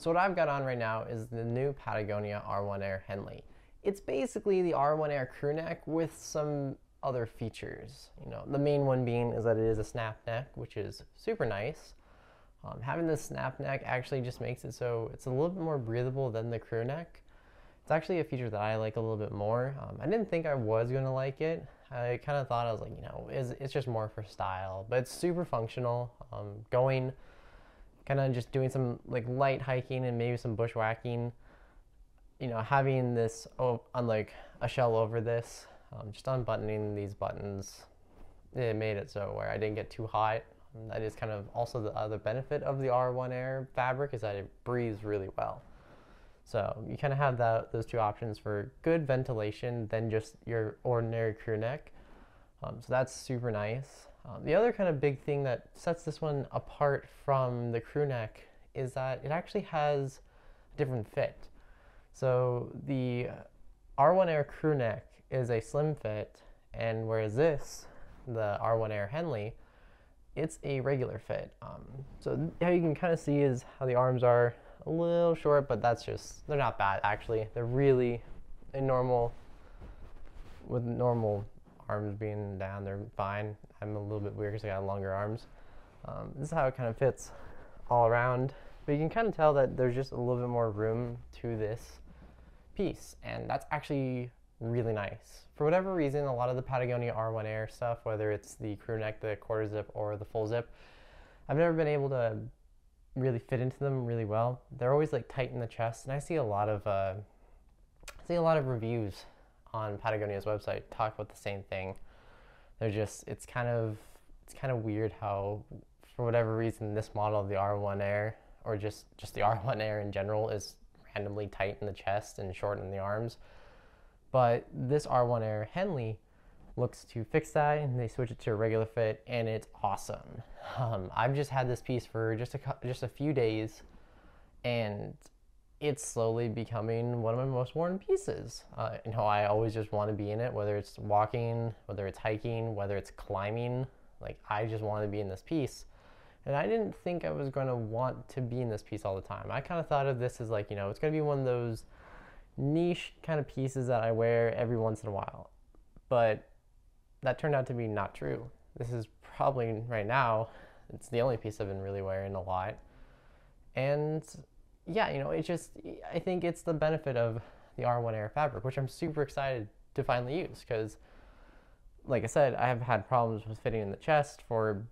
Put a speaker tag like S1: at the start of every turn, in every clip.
S1: So what I've got on right now is the new Patagonia R1 Air Henley. It's basically the R1 Air crew neck with some other features. You know, the main one being is that it is a snap neck, which is super nice. Um, having the snap neck actually just makes it so it's a little bit more breathable than the crew neck. It's actually a feature that I like a little bit more. Um, I didn't think I was going to like it. I kind of thought I was like, you know, it's, it's just more for style, but it's super functional. Um, going kind of just doing some like light hiking and maybe some bushwhacking. You know, having this oh, on like a shell over this, um, just unbuttoning these buttons, it made it so where I didn't get too hot. That is kind of also the other benefit of the R1 Air fabric is that it breathes really well. So you kind of have that those two options for good ventilation than just your ordinary crew neck. Um, so that's super nice. Um, the other kind of big thing that sets this one apart from the crew neck is that it actually has a different fit. So the R1 Air crew neck is a slim fit, and whereas this, the R1 Air Henley, it's a regular fit. Um, so how you can kind of see is how the arms are a little short, but that's just, they're not bad actually. They're really a normal, with normal arms being down, they're fine. I'm a little bit weird because I got longer arms. Um, this is how it kind of fits all around. But you can kind of tell that there's just a little bit more room to this piece. And that's actually really nice. For whatever reason, a lot of the Patagonia R1 Air stuff, whether it's the crew neck, the quarter zip, or the full zip, I've never been able to really fit into them really well. They're always like tight in the chest, and I see a lot of uh, I see a lot of reviews on Patagonia's website talk about the same thing. They're just it's kind of it's kind of weird how for whatever reason this model of the R1 Air or just just the R1 Air in general is randomly tight in the chest and short in the arms. But this R1 Air Henley looks to fix that and they switch it to a regular fit and it's awesome. Um, I've just had this piece for just a just a few days and it's slowly becoming one of my most worn pieces. Uh, you know, I always just want to be in it, whether it's walking, whether it's hiking, whether it's climbing. Like, I just want to be in this piece. And I didn't think I was going to want to be in this piece all the time. I kind of thought of this as like, you know, it's going to be one of those niche kind of pieces that I wear every once in a while. But that turned out to be not true. This is probably right now, it's the only piece I've been really wearing a lot. And yeah, you know, it just, I think it's the benefit of the R1 Air fabric, which I'm super excited to finally use because, like I said, I have had problems with fitting in the chest for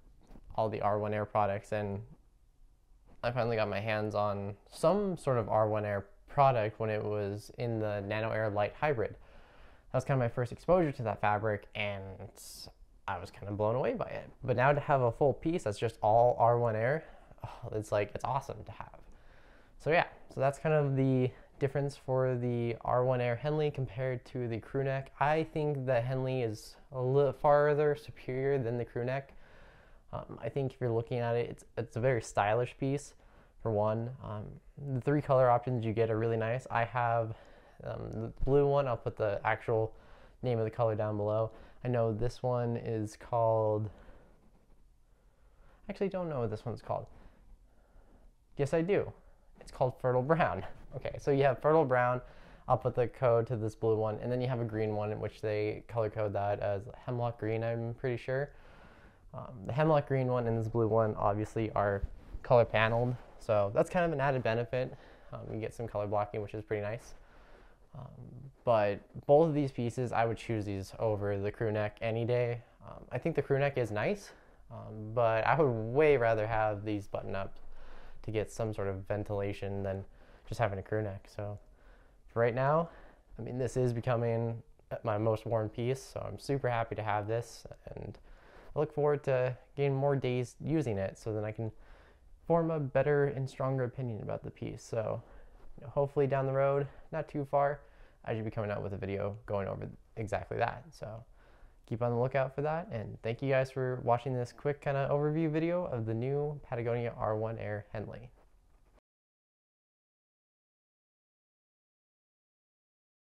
S1: all the R1 Air products, and I finally got my hands on some sort of R1 Air product when it was in the Nano Air Light Hybrid. That was kind of my first exposure to that fabric, and I was kind of blown away by it. But now to have a full piece that's just all R1 Air, oh, it's like, it's awesome to have. So yeah, so that's kind of the difference for the R1 Air Henley compared to the crew neck. I think the Henley is a little farther superior than the crew neck. Um, I think if you're looking at it, it's, it's a very stylish piece for one. Um, the three color options you get are really nice. I have um, the blue one, I'll put the actual name of the color down below. I know this one is called, actually don't know what this one's called. Yes, I do. It's called Fertile Brown. Okay, so you have Fertile Brown. I'll put the code to this blue one, and then you have a green one in which they color code that as Hemlock Green, I'm pretty sure. Um, the Hemlock Green one and this blue one obviously are color paneled, so that's kind of an added benefit. Um, you get some color blocking, which is pretty nice. Um, but both of these pieces, I would choose these over the crew neck any day. Um, I think the crew neck is nice, um, but I would way rather have these button up to get some sort of ventilation than just having a crew neck. So right now, I mean, this is becoming my most worn piece, so I'm super happy to have this, and I look forward to getting more days using it so then I can form a better and stronger opinion about the piece. So you know, hopefully down the road, not too far, I should be coming out with a video going over exactly that. So keep on the lookout for that. And thank you guys for watching this quick kind of overview video of the new Patagonia R1 Air Henley.